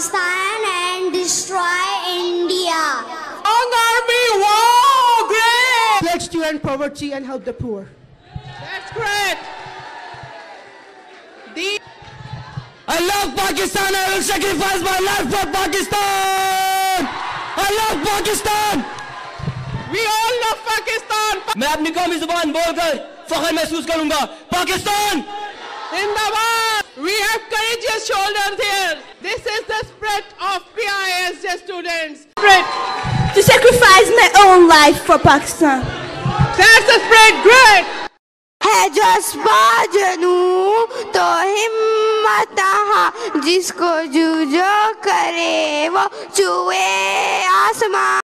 Pakistan and destroy India. Long Army War! Great! Pledge to end poverty and help the poor. That's great! The I love Pakistan. I will sacrifice my life for Pakistan. I love Pakistan. We all love Pakistan. मैं अपनी कौमी जुबान बोलकर फखर महसूस करूंगा पाकिस्तान जिंदाबाद We have courageous shoulders here. students. Spirit. to sacrifice my own life for Pakistan. That's the spirit. Great. है जज्बा जनू तो हिम्मत यहाँ जिसको जूझो करे वो चुए आसमां